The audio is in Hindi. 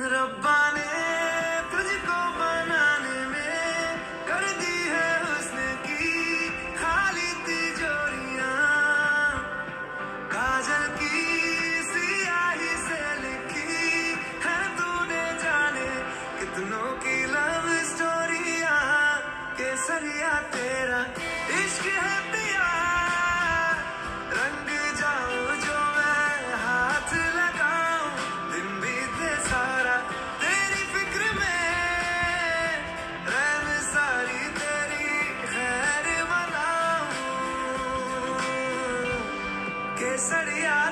रब्बा ने तुझको बनाने में कर काजल की सियाही से लिखी है तूने जाने कितनों की लव स्टोरियाँ केसरिया तेरा इश्क है ¿qué sería?